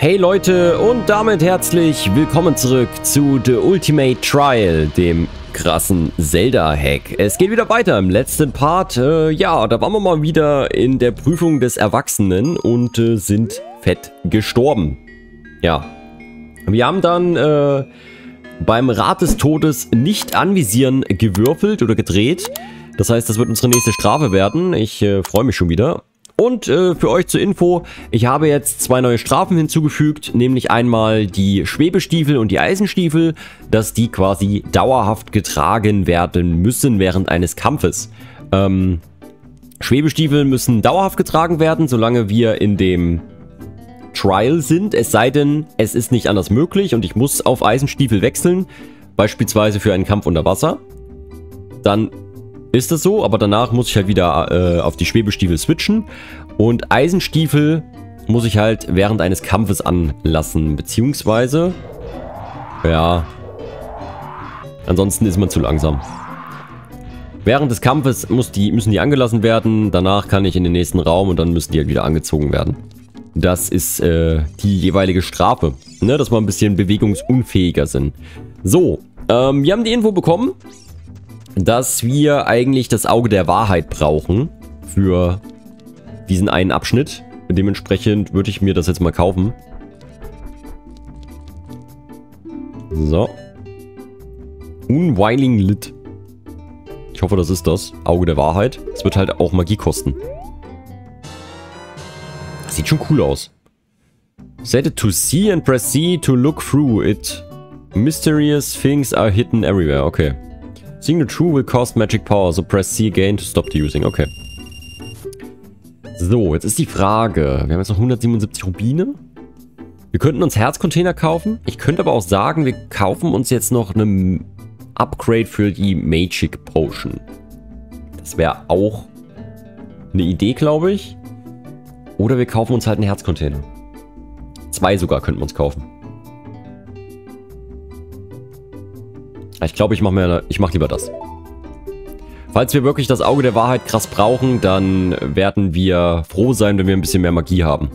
Hey Leute und damit herzlich willkommen zurück zu The Ultimate Trial, dem krassen Zelda-Hack. Es geht wieder weiter im letzten Part. Äh, ja, da waren wir mal wieder in der Prüfung des Erwachsenen und äh, sind fett gestorben. Ja. Wir haben dann äh, beim Rat des Todes nicht anvisieren gewürfelt oder gedreht. Das heißt, das wird unsere nächste Strafe werden. Ich äh, freue mich schon wieder. Und äh, für euch zur Info, ich habe jetzt zwei neue Strafen hinzugefügt, nämlich einmal die Schwebestiefel und die Eisenstiefel, dass die quasi dauerhaft getragen werden müssen während eines Kampfes. Ähm, Schwebestiefel müssen dauerhaft getragen werden, solange wir in dem Trial sind, es sei denn, es ist nicht anders möglich und ich muss auf Eisenstiefel wechseln, beispielsweise für einen Kampf unter Wasser. Dann ist das so, aber danach muss ich halt wieder äh, auf die Schwebestiefel switchen. Und Eisenstiefel muss ich halt während eines Kampfes anlassen, beziehungsweise, ja, ansonsten ist man zu langsam. Während des Kampfes muss die, müssen die angelassen werden, danach kann ich in den nächsten Raum und dann müssen die halt wieder angezogen werden. Das ist äh, die jeweilige Strafe, ne, dass wir ein bisschen bewegungsunfähiger sind. So, ähm, wir haben die Info bekommen, dass wir eigentlich das Auge der Wahrheit brauchen für diesen einen Abschnitt. Dementsprechend würde ich mir das jetzt mal kaufen. So. Unweiling Lit. Ich hoffe, das ist das. Auge der Wahrheit. Es wird halt auch Magie kosten. Das sieht schon cool aus. Set it to see and press C to look through it. Mysterious things are hidden everywhere. Okay. Seeing the true will cost magic power, so press C again to stop the using. Okay. So, jetzt ist die Frage. Wir haben jetzt noch 177 Rubine. Wir könnten uns Herzcontainer kaufen. Ich könnte aber auch sagen, wir kaufen uns jetzt noch eine Upgrade für die Magic Potion. Das wäre auch eine Idee, glaube ich. Oder wir kaufen uns halt einen Herzcontainer. Zwei sogar könnten wir uns kaufen. Ich glaube, ich mache mach lieber das. Falls wir wirklich das Auge der Wahrheit krass brauchen, dann werden wir froh sein, wenn wir ein bisschen mehr Magie haben.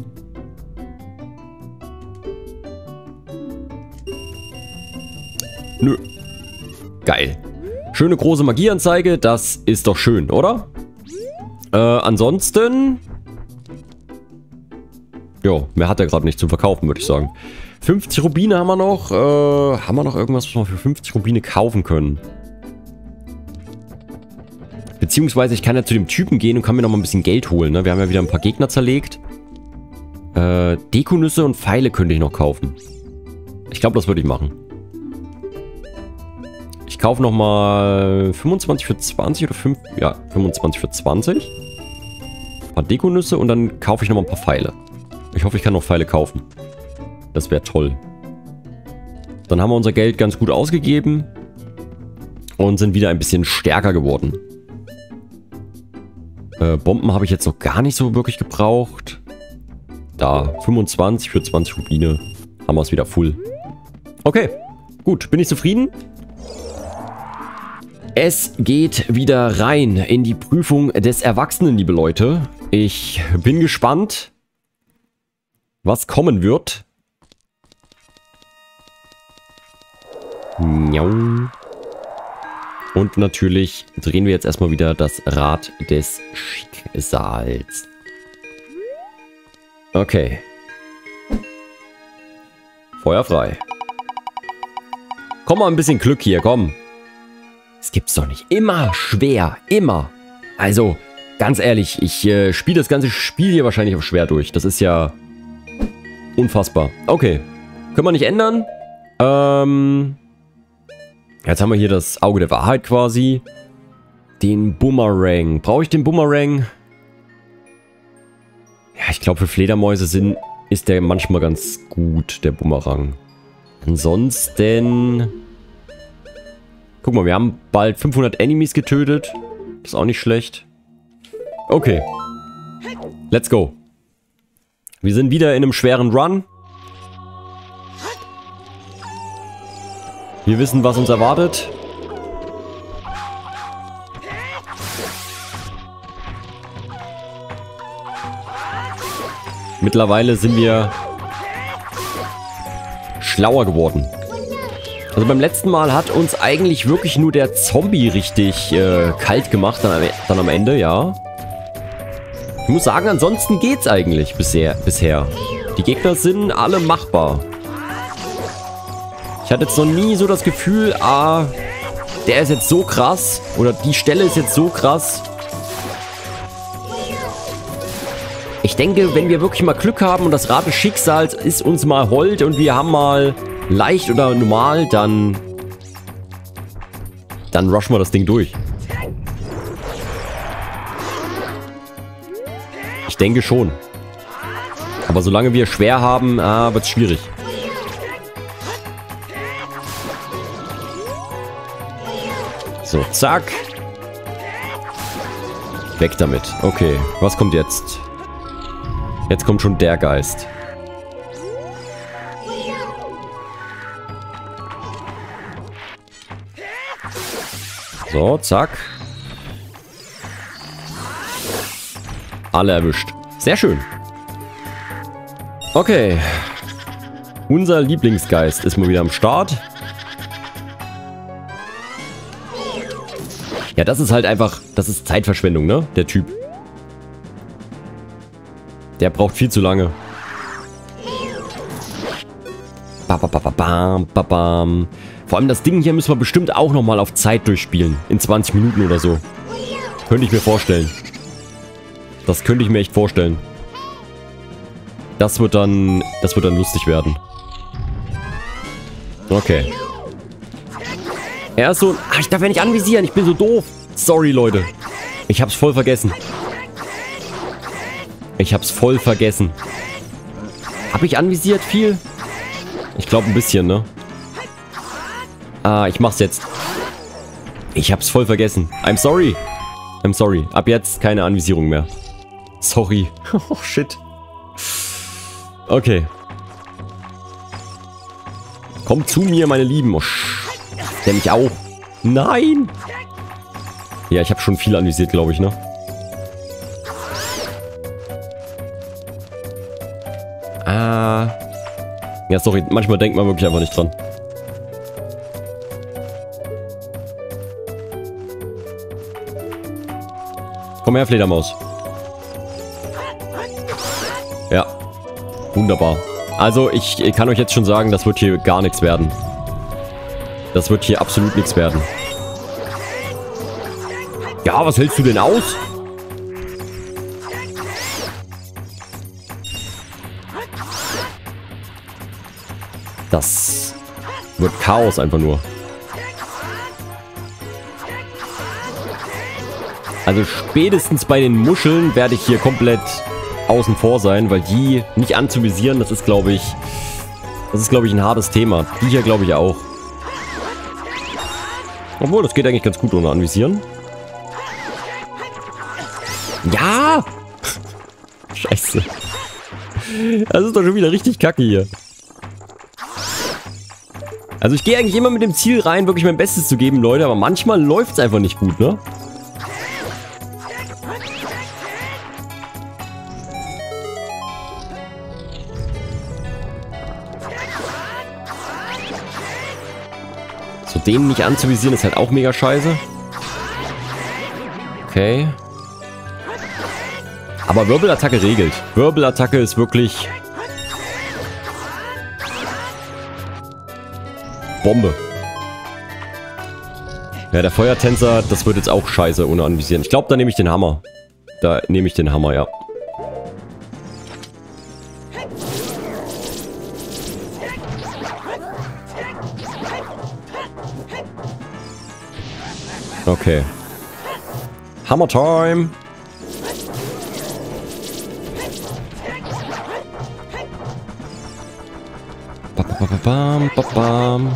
Nö. Geil. Schöne große Magieanzeige, das ist doch schön, oder? Äh, ansonsten... Jo, mehr hat er gerade nicht zu verkaufen, würde ich sagen. 50 Rubine haben wir noch. Äh, haben wir noch irgendwas, was wir für 50 Rubine kaufen können? Beziehungsweise ich kann ja zu dem Typen gehen und kann mir noch mal ein bisschen Geld holen. Ne? Wir haben ja wieder ein paar Gegner zerlegt. Äh, Dekonüsse und Pfeile könnte ich noch kaufen. Ich glaube, das würde ich machen. Ich kaufe nochmal 25 für 20 oder 5, ja, 25 für 20. Ein paar Dekonüsse und dann kaufe ich nochmal ein paar Pfeile. Ich hoffe, ich kann noch Pfeile kaufen. Das wäre toll. Dann haben wir unser Geld ganz gut ausgegeben. Und sind wieder ein bisschen stärker geworden. Äh, Bomben habe ich jetzt noch gar nicht so wirklich gebraucht. Da, 25 für 20 Rubine. Haben wir es wieder full. Okay, gut. Bin ich zufrieden? Es geht wieder rein in die Prüfung des Erwachsenen, liebe Leute. Ich bin gespannt, was kommen wird. Und natürlich drehen wir jetzt erstmal wieder das Rad des Schicksals. Okay. Feuer frei. Komm mal ein bisschen Glück hier, komm. Es gibt's doch nicht. Immer schwer, immer. Also, ganz ehrlich, ich äh, spiele das ganze Spiel hier wahrscheinlich auf schwer durch. Das ist ja unfassbar. Okay. Können wir nicht ändern. Ähm, Jetzt haben wir hier das Auge der Wahrheit quasi. Den Boomerang. Brauche ich den Boomerang? Ja, ich glaube für Fledermäuse sind, ist der manchmal ganz gut, der Boomerang. Ansonsten... Guck mal, wir haben bald 500 Enemies getötet. Ist auch nicht schlecht. Okay. Let's go. Wir sind wieder in einem schweren Run. Wir wissen, was uns erwartet. Mittlerweile sind wir schlauer geworden. Also beim letzten Mal hat uns eigentlich wirklich nur der Zombie richtig äh, kalt gemacht, dann, dann am Ende, ja. Ich muss sagen, ansonsten geht's eigentlich bisher. bisher. Die Gegner sind alle machbar. Hatte jetzt noch nie so das Gefühl, ah, der ist jetzt so krass oder die Stelle ist jetzt so krass. Ich denke, wenn wir wirklich mal Glück haben und das Rad des Schicksals ist uns mal hold und wir haben mal leicht oder normal, dann... Dann rushen wir das Ding durch. Ich denke schon. Aber solange wir schwer haben, ah, wird es schwierig. So, zack. Weg damit. Okay, was kommt jetzt? Jetzt kommt schon der Geist. So, zack. Alle erwischt. Sehr schön. Okay. Unser Lieblingsgeist ist mal wieder am Start. Ja, das ist halt einfach, das ist Zeitverschwendung, ne? Der Typ. Der braucht viel zu lange. Ba, ba, ba, ba, bam, ba, bam. Vor allem das Ding hier müssen wir bestimmt auch nochmal auf Zeit durchspielen. In 20 Minuten oder so. Könnte ich mir vorstellen. Das könnte ich mir echt vorstellen. Das wird dann, das wird dann lustig werden. Okay. Er ist so... Ach, ich darf ja nicht anvisieren. Ich bin so doof. Sorry, Leute. Ich hab's voll vergessen. Ich hab's voll vergessen. Hab ich anvisiert viel? Ich glaube ein bisschen, ne? Ah, ich mach's jetzt. Ich hab's voll vergessen. I'm sorry. I'm sorry. Ab jetzt keine Anvisierung mehr. Sorry. oh, shit. Okay. Kommt zu mir, meine Lieben. Oh, der mich auch. Nein! Ja, ich habe schon viel anvisiert, glaube ich, ne? Ah. Ja, sorry. Manchmal denkt man wirklich einfach nicht dran. Komm her, Fledermaus. Ja. Wunderbar. Also, ich, ich kann euch jetzt schon sagen, das wird hier gar nichts werden. Das wird hier absolut nichts werden. Ja, was hältst du denn aus? Das wird Chaos einfach nur. Also spätestens bei den Muscheln werde ich hier komplett außen vor sein, weil die nicht anzuvisieren, das ist glaube ich, das ist glaube ich ein hartes Thema. Die hier glaube ich auch. Obwohl, das geht eigentlich ganz gut ohne Anvisieren. Ja! Scheiße. Das ist doch schon wieder richtig kacke hier. Also ich gehe eigentlich immer mit dem Ziel rein, wirklich mein Bestes zu geben, Leute. Aber manchmal läuft es einfach nicht gut, ne? Den nicht anzuvisieren ist halt auch mega scheiße. Okay. Aber Wirbelattacke regelt. Wirbelattacke ist wirklich... Bombe. Ja, der Feuertänzer, das wird jetzt auch scheiße ohne Anvisieren. Ich glaube, da nehme ich den Hammer. Da nehme ich den Hammer, ja. Okay. Hammer Time! Ba, ba, ba, bam, ba, bam.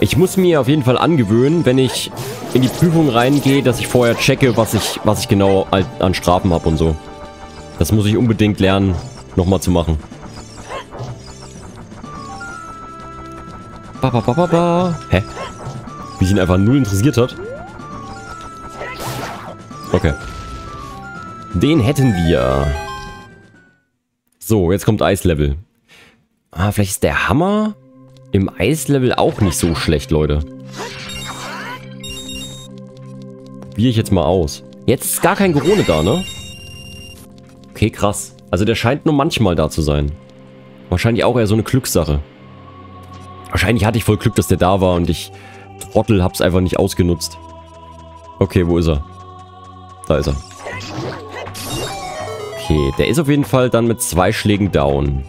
Ich muss mir auf jeden Fall angewöhnen, wenn ich in die Prüfung reingehe, dass ich vorher checke, was ich, was ich genau an Strafen habe und so. Das muss ich unbedingt lernen, nochmal zu machen. Ba, ba, ba, ba, ba. Hä? Wie ihn einfach null interessiert hat. Okay. Den hätten wir. So, jetzt kommt Eislevel. Ah, vielleicht ist der Hammer im Eislevel auch nicht so schlecht, Leute. Probiere ich jetzt mal aus. Jetzt ist gar kein Corona da, ne? Okay, krass. Also der scheint nur manchmal da zu sein. Wahrscheinlich auch eher so eine Glückssache. Wahrscheinlich hatte ich voll Glück, dass der da war und ich Trottel hab's einfach nicht ausgenutzt. Okay, wo ist er? Da ist er. Okay, der ist auf jeden Fall dann mit zwei Schlägen down.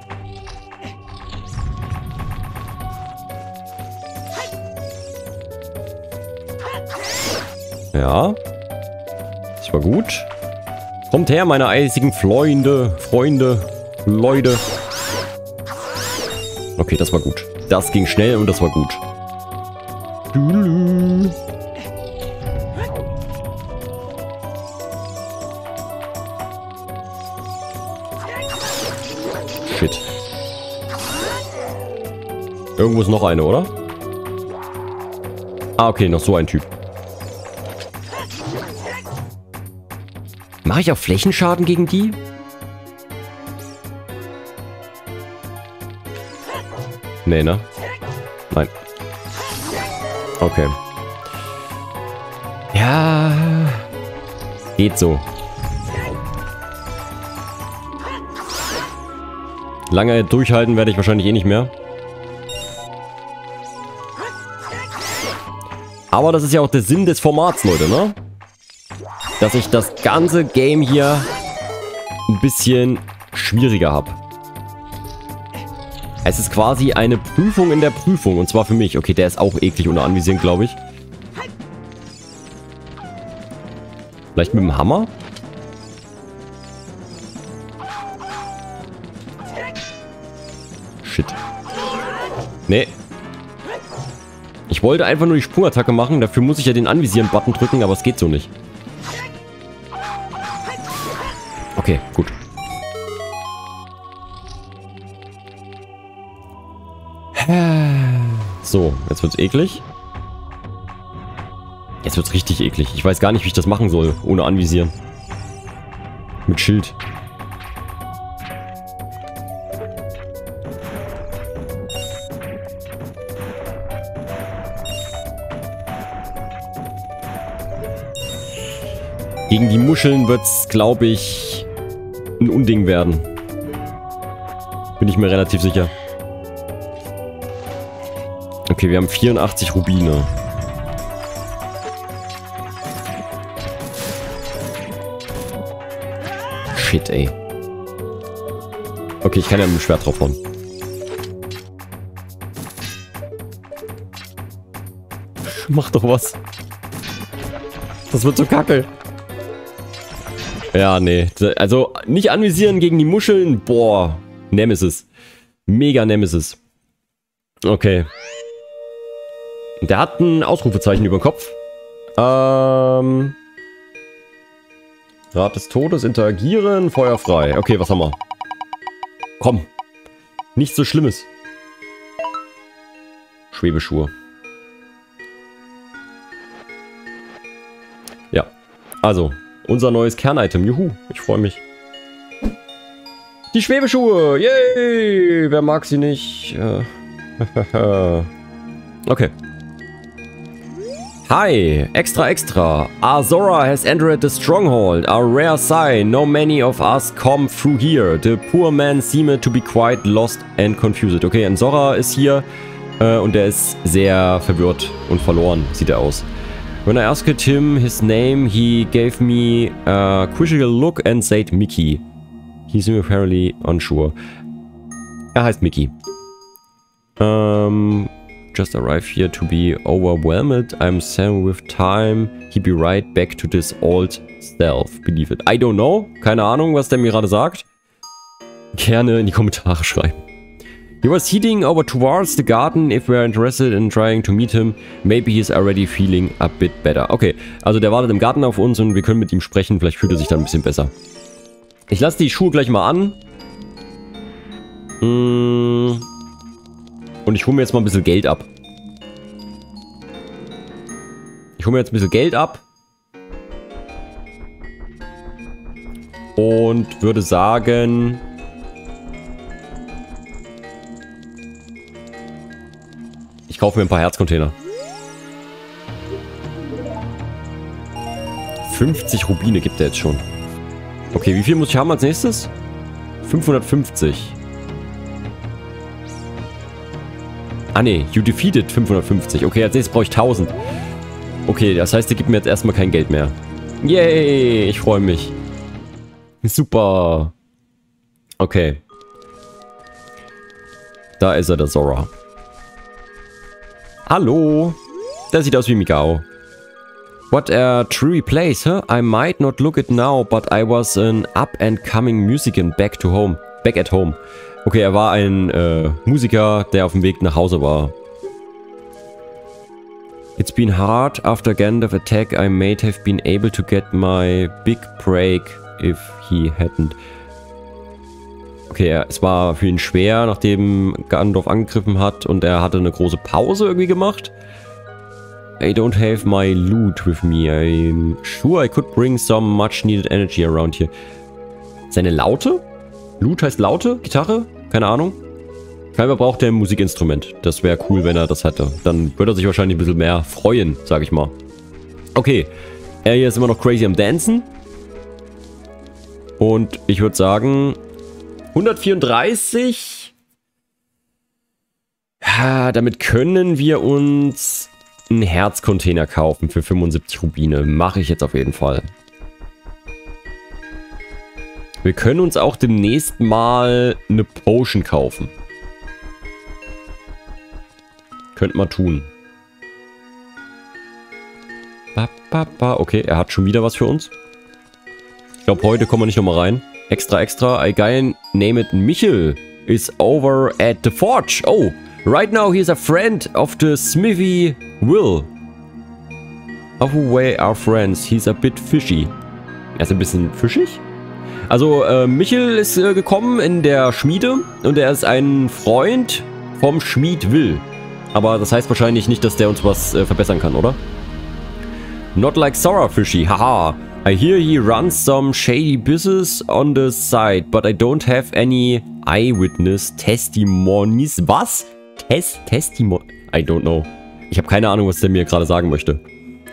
Ja. Das war gut. Kommt her, meine eisigen Freunde, Freunde, Leute. Okay, das war gut. Das ging schnell und das war gut. Shit. Irgendwo ist noch eine, oder? Ah, okay, noch so ein Typ. Mache ich auch Flächenschaden gegen die? Nee, ne? Nein. Okay. Ja. Geht so. Lange durchhalten werde ich wahrscheinlich eh nicht mehr. Aber das ist ja auch der Sinn des Formats, Leute, ne? Dass ich das ganze Game hier ein bisschen schwieriger habe. Es ist quasi eine Prüfung in der Prüfung. Und zwar für mich. Okay, der ist auch eklig ohne Anvisieren, glaube ich. Vielleicht mit dem Hammer? Shit. Nee. Ich wollte einfach nur die Sprungattacke machen. Dafür muss ich ja den Anvisieren-Button drücken, aber es geht so nicht. Okay, gut. So, jetzt wird's eklig. Jetzt wird's richtig eklig. Ich weiß gar nicht, wie ich das machen soll, ohne Anvisieren. Mit Schild. Gegen die Muscheln wird's, glaube ich, ein Unding werden. Bin ich mir relativ sicher. Okay, wir haben 84 Rubine. Shit, ey. Okay, ich kann ja mit dem Schwert draufhauen. Mach doch was. Das wird so kacke. Ja, nee. Also, nicht anvisieren gegen die Muscheln. Boah. Nemesis. Mega Nemesis. Okay. Der hat ein Ausrufezeichen über dem Kopf. Ähm. Rat des Todes, interagieren, Feuer frei. Okay, was haben wir? Komm. Nichts so Schlimmes. Schwebeschuhe. Ja. Also, unser neues Kernitem. Juhu, ich freue mich. Die Schwebeschuhe. Yay. Wer mag sie nicht? okay. Hi, extra extra. Azora has entered the stronghold, a rare sign. No many of us come through here. The poor man seemed to be quite lost and confused. Okay, Azora ist hier äh, und der ist sehr verwirrt und verloren, sieht er aus. When I asked him his name, he gave me a quizzical look and said Mickey. He seemed apparently unsure. Er heißt Mickey. Ähm, just arrived here to be overwhelmed. I'm saying with time he be right back to this old self. Believe it. I don't know. Keine Ahnung, was der mir gerade sagt. Gerne in die Kommentare schreiben. He was heading over towards the garden. If we're interested in trying to meet him, maybe he's already feeling a bit better. Okay, also der wartet im Garten auf uns und wir können mit ihm sprechen. Vielleicht fühlt er sich dann ein bisschen besser. Ich lasse die Schuhe gleich mal an. Mmh. Und ich hole mir jetzt mal ein bisschen Geld ab. Ich hole mir jetzt ein bisschen Geld ab. Und würde sagen... Ich kaufe mir ein paar Herzcontainer. 50 Rubine gibt er jetzt schon. Okay, wie viel muss ich haben als nächstes? 550. Ah ne, you defeated 550. Okay, als nächstes brauche ich 1000. Okay, das heißt, der gibt mir jetzt erstmal kein Geld mehr. Yay, ich freue mich. Super. Okay. Da ist er, der Zora. Hallo. Der sieht aus wie Mikao. What a true place, huh? I might not look it now, but I was an up-and-coming musician back to home. Back at home. Okay, er war ein äh, Musiker, der auf dem Weg nach Hause war. It's been hard after Gandalf attack. I might have been able to get my big break if he hadn't. Okay, es war für ihn schwer, nachdem Gandalf angegriffen hat und er hatte eine große Pause irgendwie gemacht. I don't have my loot with me. I'm sure I could bring some much needed energy around here. Seine Laute? Loot heißt Laute? Gitarre? Keine Ahnung. Scheinbar braucht er ein Musikinstrument. Das wäre cool, wenn er das hätte. Dann würde er sich wahrscheinlich ein bisschen mehr freuen, sag ich mal. Okay. Er hier ist immer noch crazy am Dancen. Und ich würde sagen, 134. Ja, damit können wir uns einen Herzcontainer kaufen für 75 Rubine. Mache ich jetzt auf jeden Fall. Wir können uns auch demnächst mal eine Potion kaufen. Könnte man tun. Okay, er hat schon wieder was für uns. Ich glaube, heute kommen wir nicht nochmal rein. Extra, extra. I guy name it Michel is over at the forge. Oh, right now he's a friend of the smithy Will. Of way our friends. He's a bit fishy. Er ist ein bisschen fischig? Also, äh, Michel ist äh, gekommen in der Schmiede und er ist ein Freund vom Schmied Will. Aber das heißt wahrscheinlich nicht, dass der uns was äh, verbessern kann, oder? Not like Sora Fishy, haha. I hear he runs some shady business on the side, but I don't have any eyewitness testimonies. Was? Test Testimon... I don't know. Ich habe keine Ahnung, was der mir gerade sagen möchte.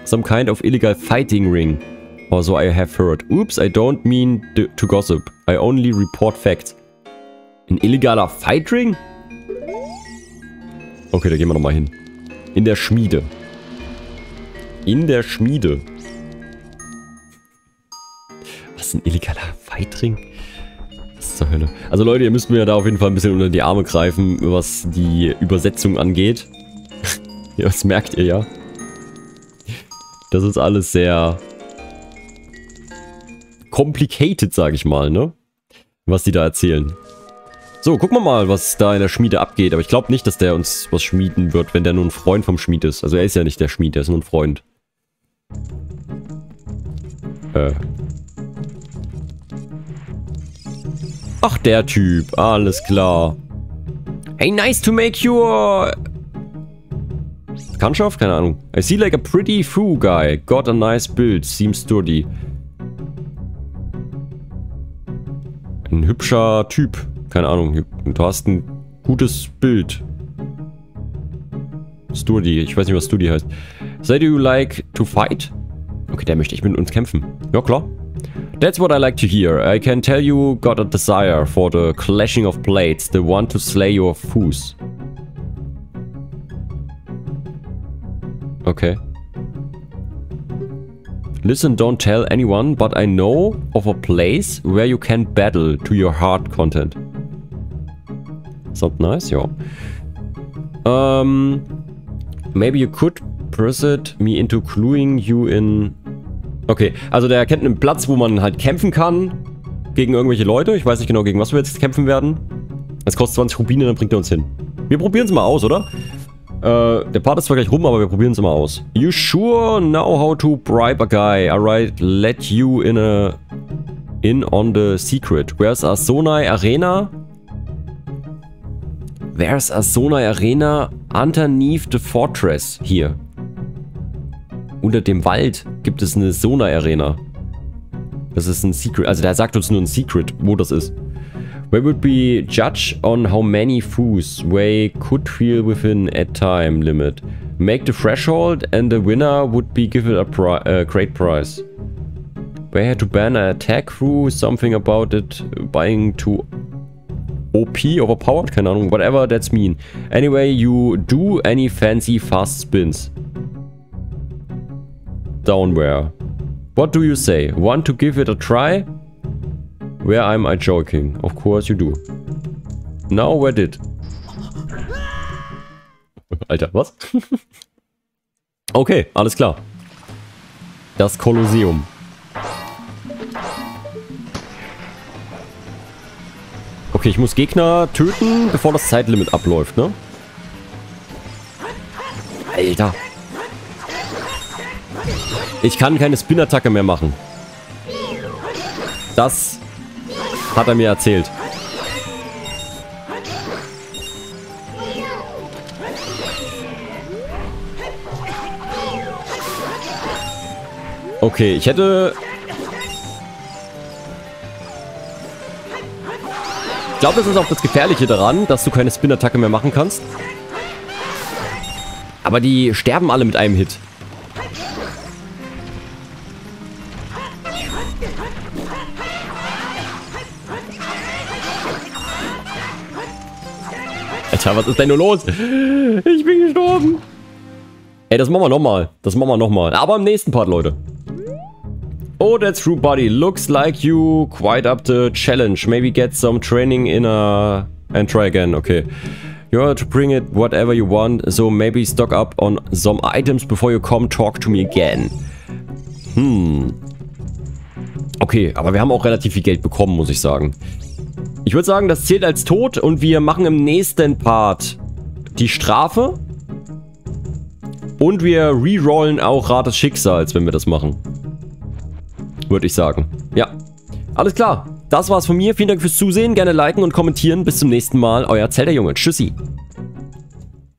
Some kind of illegal fighting ring. Or so I have heard. Oops, I don't mean to gossip. I only report facts. Ein illegaler Fight Ring? Okay, da gehen wir nochmal hin. In der Schmiede. In der Schmiede. Was, ein illegaler Weitring? Was zur Hölle? Also Leute, ihr müsst mir da auf jeden Fall ein bisschen unter die Arme greifen, was die Übersetzung angeht. ja, das merkt ihr ja. Das ist alles sehr complicated, sag ich mal, ne? Was die da erzählen. So, gucken wir mal, was da in der Schmiede abgeht. Aber ich glaube nicht, dass der uns was schmieden wird, wenn der nur ein Freund vom Schmied ist. Also er ist ja nicht der Schmied, er ist nur ein Freund. Äh. Ach, der Typ. Alles klar. Hey, nice to make your... Bekanntschaft? Keine Ahnung. I see like a pretty foo guy. Got a nice build. Seems sturdy. Ein hübscher Typ. Keine Ahnung. Du hast ein gutes Bild. Sturdy. Ich weiß nicht, was Sturdy heißt. Say do you like to fight? Okay, der möchte ich mit uns kämpfen. Ja, klar. That's what I like to hear. I can tell you got a desire for the clashing of blades, the one to slay your foes. Okay. Listen, don't tell anyone, but I know of a place where you can battle to your heart content. Sounds nice, ja. Um, maybe you could persuade me into cluing you in Okay, also der kennt einen Platz, wo man halt kämpfen kann gegen irgendwelche Leute. Ich weiß nicht genau, gegen was wir jetzt kämpfen werden. Es kostet 20 Rubine, dann bringt er uns hin. Wir probieren es mal aus, oder? Äh, der Part ist zwar gleich rum, aber wir probieren es mal aus. You sure know how to bribe a guy? Alright, let you in a... In on the secret. Where's a Sonai Arena? Where's a Sonai Arena underneath the fortress? Hier. Unter dem Wald gibt es eine Sona-Arena. Das ist ein Secret. Also der sagt uns nur ein Secret, wo das ist. We would be judged on how many foos we could feel within a time limit. Make the threshold and the winner would be given a pri uh, great prize. We had to ban an attack through something about it buying too OP, overpowered, keine whatever that's mean. Anyway, you do any fancy fast spins. Downware. What do you say? Want to give it a try? Where am I joking? Of course you do. Now where did? Alter, was? okay, alles klar. Das Kolosseum. Okay, ich muss Gegner töten, bevor das Zeitlimit abläuft, ne? Alter. Ich kann keine Spin-Attacke mehr machen. Das hat er mir erzählt. Okay, ich hätte... Ich glaube, das ist auch das Gefährliche daran, dass du keine Spin-Attacke mehr machen kannst. Aber die sterben alle mit einem Hit. Alter, was ist denn nur los? Ich bin gestorben. Ey, das machen wir nochmal. Das machen wir nochmal. Aber im nächsten Part, Leute. Oh, that's true, buddy. Looks like you quite up the challenge. Maybe get some training in a... And try again, okay. You have to bring it whatever you want, so maybe stock up on some items before you come talk to me again. Hm. Okay, aber wir haben auch relativ viel Geld bekommen, muss ich sagen. Ich würde sagen, das zählt als tot und wir machen im nächsten Part die Strafe. Und wir rerollen auch Rat des Schicksals, wenn wir das machen. Würde ich sagen. Ja. Alles klar. Das war's von mir. Vielen Dank fürs Zusehen. Gerne liken und kommentieren. Bis zum nächsten Mal. Euer Zelda-Junge. Tschüssi.